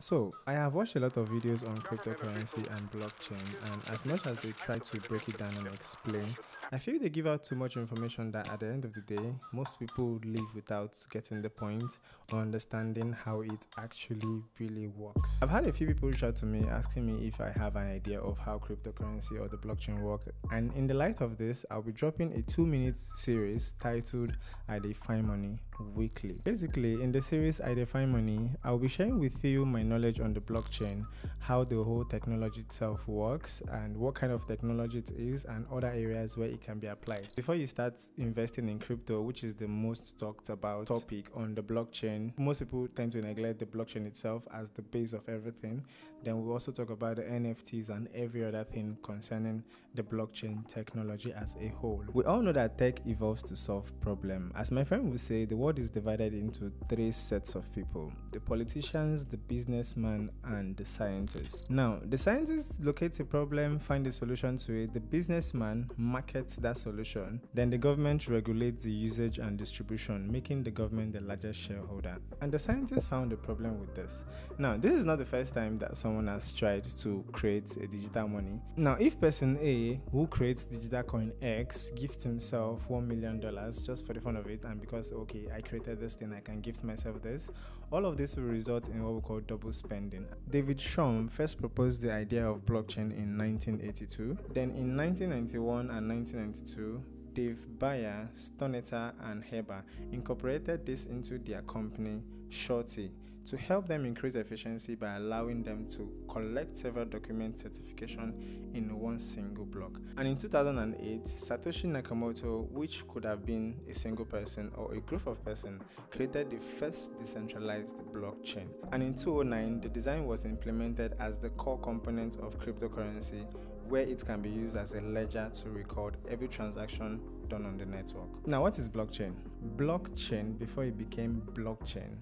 So, I have watched a lot of videos on cryptocurrency and blockchain, and as much as they try to break it down and explain, I feel they give out too much information that at the end of the day, most people leave without getting the point or understanding how it actually really works. I've had a few people reach out to me asking me if I have an idea of how cryptocurrency or the blockchain work, and in the light of this, I'll be dropping a two minute series titled I Dey Find Money weekly. Basically, in the series I Dey Find Money, I'll be sharing with you my knowledge on the blockchain, how the whole technology itself works, and what kind of technology it is, and other areas where it can be applied. Before you start investing in crypto, which is the most talked about topic on the blockchain, most people tend to neglect the blockchain itself as the base of everything. Then we'll also talk about the NFTs and every other thing concerning the blockchain technology as a whole. We all know that tech evolves to solve problems. As my friend would say, the world is divided into three sets of people the politicians, the businessmen, and the scientists. Now, the scientists locate a problem, find a solution to it, the businessman markets that solution, then the government regulates the usage and distribution, making the government the largest shareholder. And the scientists found a problem with this. Now, this is not the first time that someone has tried to create a digital money. Now, if person A, who creates digital coin X, gifts himself $1 million just for the fun of it, and because, okay, I created this thing, I can gift myself this, all of this will result in what we call double spending. David Chaum first proposed the idea of blockchain in 1982. Then in 1991 and 1992, Dave Bayer, Stornetta, and Haber incorporated this into their company, Surety, to help them increase efficiency by allowing them to collect several document certification in one single block. And in 2008, Satoshi Nakamoto, which could have been a single person or a group of persons, created the first decentralized blockchain. And in 2009, the design was implemented as the core component of cryptocurrency where it can be used as a ledger to record every transaction done on the network. Now, what is blockchain? Blockchain, before it became blockchain,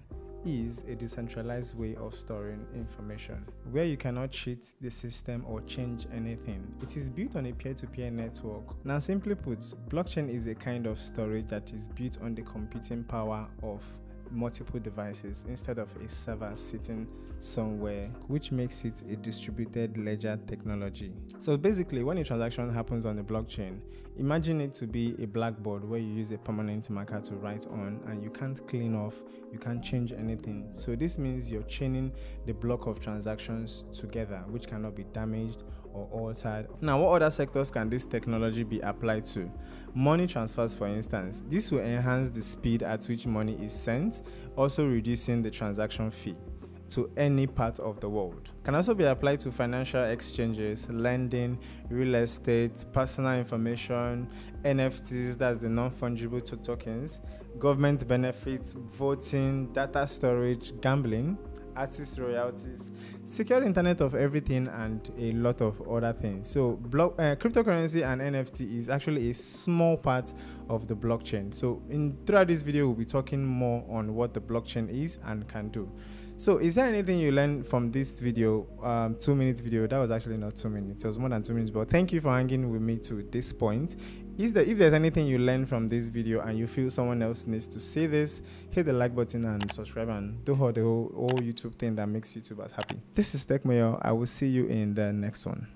is a decentralized way of storing information where you cannot cheat the system or change anything. It is built on a peer to peer network. Now, simply put, blockchain is a kind of storage that is built on the computing power of multiple devices instead of a server sitting somewhere, which makes it a distributed ledger technology. So basically, when a transaction happens on the blockchain, imagine it to be a blackboard where you use a permanent marker to write on and you can't clean off, you can't change anything. So this means you're chaining the block of transactions together, which cannot be damaged or altered. Now, what other sectors can this technology be applied to? Money transfers, for instance. This will enhance the speed at which money is sent, also reducing the transaction fee to any part of the world. Can also be applied to financial exchanges, lending, real estate, personal information, NFTs, that's the non fungible tokens, government benefits, voting, data storage, gambling, artist royalties, secure internet of everything, and a lot of other things. So, block, uh, cryptocurrency and NFT is actually a small part of the blockchain. So, in throughout this video, we'll be talking more on what the blockchain is and can do. So, is there anything you learned from this video? Um, two minutes video. That was actually not two minutes. It was more than two minutes. But thank you for hanging with me to this point. Is there if there's anything you learned from this video and you feel someone else needs to see this, hit the like button and subscribe and do all the whole, whole YouTube thing that makes YouTubers happy. This is Tech Mayor. I will see you in the next one.